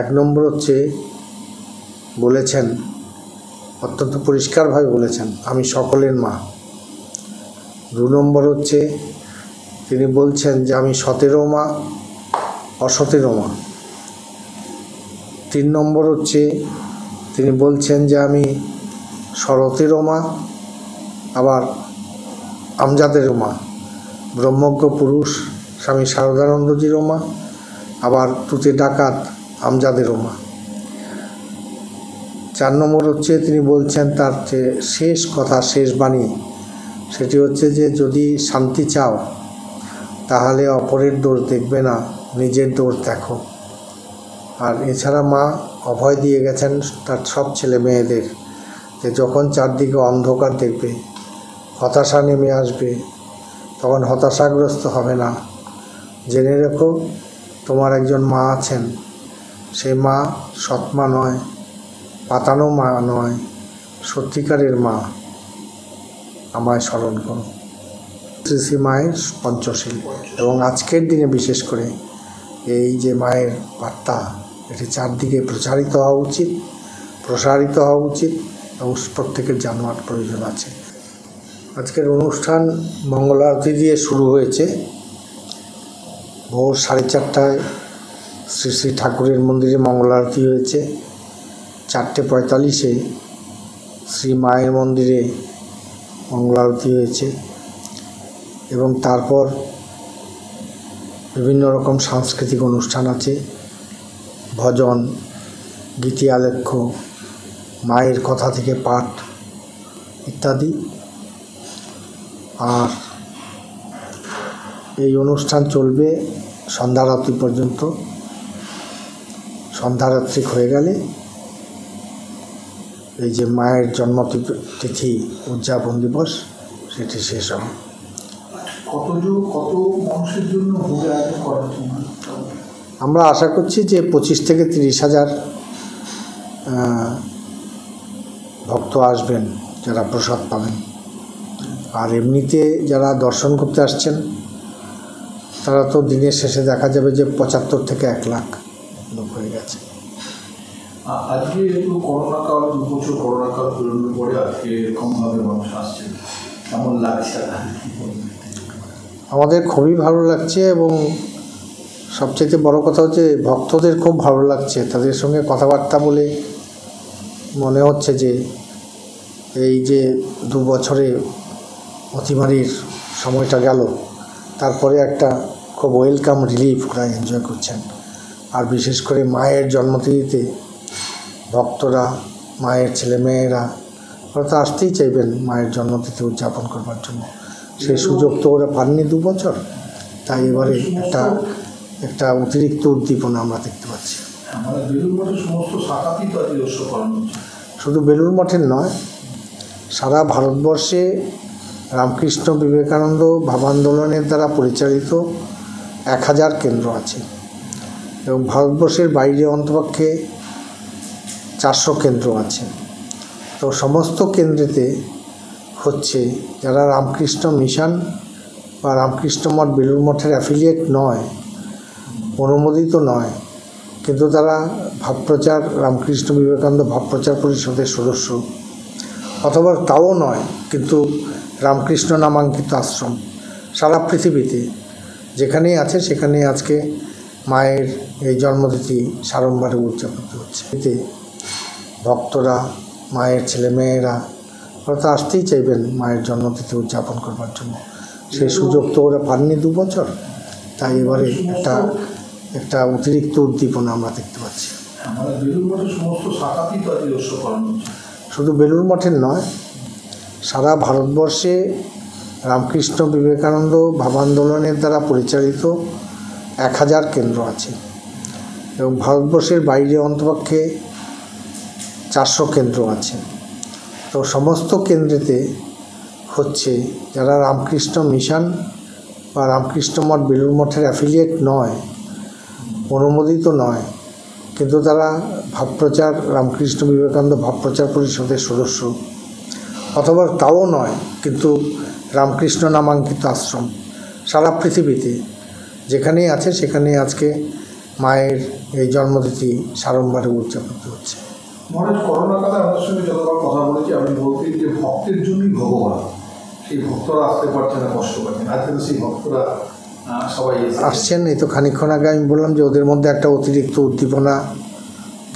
এক নম্বর হচ্ছে বলেছেন, অত্যন্ত পরিষ্কারভাবে বলেছেন, আমি সকলের মা। দু নম্বর হচ্ছে তিনি বলছেন যে আমি সতেরো মা, অসতেরো মা। তিন নম্বর হচ্ছে তিনি বলছেন যে আমি শরতেরও মা, আবার আমজাদেরও মা। ব্রহ্মজ্ঞ পুরুষ, স্বামী শারদানন্দজিরও মা, আবার তুতে ডাকাত আমজাদেরও মা চার নম্বর হচ্ছে তিনি বলছেন তার যে শেষ কথা, শেষ বাণী, সেটি হচ্ছে যে যদি শান্তি চাও, তাহলে অপরের দোষ দেখবে না, নিজের দোষ দেখো। আর এছাড়া মা অভয় দিয়ে গেছেন তার সব ছেলে মেয়েদের, যে যখন চারদিকে অন্ধকার দেখবে, হতাশা নেমে আসবে, তখন হতাশাগ্রস্ত হবে না। জেনে রেখো, তোমার একজন মা আছেন সে মা সৎমা নয়, পাতানো মা নয়, সত্যিকারের মা। আমায় স্মরণ করো। শ্রী শ্রী মায়ের পঞ্চশীল এবং আজকের দিনে বিশেষ করে এই যে মায়ের বার্তা, এটি চারদিকে প্রচারিত হওয়া উচিত, প্রসারিত হওয়া উচিত এবং প্রত্যেকের জানোয়ার প্রয়োজন আছে। আজকের অনুষ্ঠান মঙ্গল আরতি দিয়ে শুরু হয়েছে। ভোর সাড়ে চারটায় শ্রী শ্রী ঠাকুরের মন্দিরে মঙ্গল আরতি হয়েছে। চারটে পঁয়তাল্লিশে শ্রী মায়ের মন্দিরে মঙ্গল আরতি হয়েছে। এবং তারপর বিভিন্ন রকম সাংস্কৃতিক অনুষ্ঠান আছে। ভজন, গীতি আলেখ্য, মায়ের কথা থেকে পাঠ ইত্যাদি। আর এই অনুষ্ঠান চলবে সন্ধ্যারাত্রি পর্যন্ত। সন্ধ্যারাত্রি হয়ে গেলে এই যে মায়ের জন্ম তিথি উদযাপন দিবস সেটি শেষ হবে। হচ্ছে? আমরা আশা করছি যে পঁচিশ থেকে তিরিশ হাজার ভক্ত আসবেন যারা প্রসাদ পাবেন। আর এমনিতে যারা দর্শন করতে আসছেন তারা তো দিনের শেষে দেখা যাবে যে পঁচাত্তর থেকে এক লাখ। হয়ে আজকে একটু করোনা কাল, দু বছর করোনা কাল পেরোনোর পরে আজকে এরকমভাবে মানুষ আসছে। কেমন লাগছে আমাদের খুবই ভালো লাগছে এবং সবচেয়ে বড় কথা হচ্ছে ভক্তদের খুব ভালো লাগছে। তাদের সঙ্গে কথাবার্তা বলে মনে হচ্ছে যে এই যে দু বছরে অতিমারির সময়টা গেল, তারপরে একটা খুব ওয়েলকাম রিলিফ ওরা এনজয় করছেন। আর বিশেষ করে মায়ের জন্মতিথিতে ভক্তরা মায়ের ছেলেমেয়েরা ওরা তো আসতেই চাইবেন মায়ের জন্মতিথি উদযাপন করবার জন্য। সেই সুযোগ তো ওরা পাননি দু বছর। তাই এবারে একটা একটা অতিরিক্ত উদ্দীপনা আমরা দেখতে পাচ্ছি। শুধু বেলুর মঠের নয় সারা ভারতবর্ষে রামকৃষ্ণ বিবেকানন্দ ভাবান্দোলনের দ্বারা পরিচালিত এক হাজার কেন্দ্র আছে। এবং ভারতবর্ষের বাইরে অন্তপক্ষে চারশো কেন্দ্র আছে। তো সমস্ত কেন্দ্রেতে হচ্ছে যারা রামকৃষ্ণ মিশন বা রামকৃষ্ণ মঠ বেলুর মঠের অ্যাফিলিয়েট নয়, অনুমোদিত নয়, কিন্তু তারা ভাবপ্রচার, রামকৃষ্ণ বিবেকানন্দ ভাবপ্রচার পরিষদের সদস্য। অথবা তাও নয়, কিন্তু রামকৃষ্ণ নামাঙ্কিত আশ্রম সারা পৃথিবীতে। যেখানেই আছে, সেখানেই আজকে মায়ের এই জন্মতিথি সারম্বারে উদযাপন হচ্ছে। এতে ভক্তরা মায়ের ছেলেমেয়েরা ওরা তো আসতেই চাইবেন মায়ের জন্মতিথি উদযাপন করবার জন্য। সেই সুযোগ তো ওরা পাননি দু বছর। তাই এবারে একটা একটা অতিরিক্ত উদ্দীপনা আমরা দেখতে পাচ্ছি। শুধু বেলুর মঠের নয় সারা ভারতবর্ষে রামকৃষ্ণ বিবেকানন্দ ভাবান্দোলনের দ্বারা পরিচালিত এক হাজার কেন্দ্র আছে। এবং ভারতবর্ষের বাইরে অন্তপক্ষে চারশো কেন্দ্র আছে। তো সমস্ত কেন্দ্রেতে হচ্ছে যারা রামকৃষ্ণ মিশন বা রামকৃষ্ণ মঠ বেলুর মঠের অ্যাফিলিয়েট নয়, অনুমোদিত নয়, কিন্তু তারা ভাবপ্রচার, রামকৃষ্ণ বিবেকানন্দ ভাবপ্রচার পরিষদের সদস্য। অথবা তাও নয়, কিন্তু রামকৃষ্ণ নামাঙ্কিত আশ্রম সারা পৃথিবীতে। যেখানেই আছে, সেখানেই আজকে মায়ের এই জন্মতিথি সাড়ম্বরে উদযাপিত হচ্ছে। মহারাজ করোনা কালে আপনার সঙ্গে যতবার কথা বলেছি আপনি বলতেন যে ভক্তের জন্যই ভগবান। সেই ভক্তরা আসতে পারছে না, কষ্ট পাচ্ছেন আজকে তো সেই ভক্তরা সবাই আসছেন, এই তো খানিক্ষণ আগে আমি বললাম যে ওদের মধ্যে একটা অতিরিক্ত উদ্দীপনা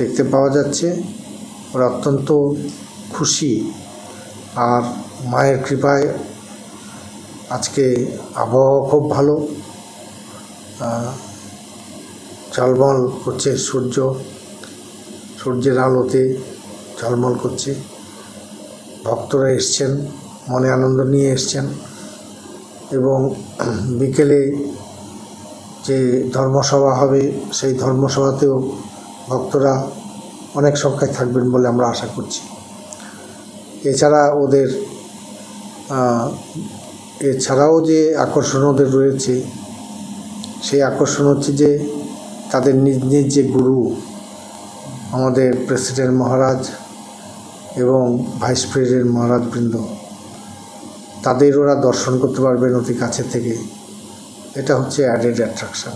দেখতে পাওয়া যাচ্ছে। ওরা অত্যন্ত খুশি। আর মায়ের কৃপায় আজকে আবহাওয়া খুব ভালো। ঝলমল করছে সূর্য। সূর্যের আলোতে ঝলমল করছে। ভক্তরা এসছেন, মনে আনন্দ নিয়ে এসছেন এবং বিকেলে যে ধর্মসভা হবে, সেই ধর্মসভাতেও ভক্তরা অনেক সংখ্যায় থাকবেন বলে আমরা আশা করছি। এছাড়া ওদের এছাড়াও যে আকর্ষণ ওদের রয়েছে, সেই আকর্ষণ হচ্ছে যে তাদের নিজ নিজ যে গুরু আমাদের প্রেসিডেন্ট মহারাজ এবং ভাইস প্রেসিডেন্ট মহারাজ বৃন্দ, তাদের ওরা দর্শন করতে পারবেন অতি কাছে থেকে। এটা হচ্ছে অ্যাডেড অ্যাট্রাকশন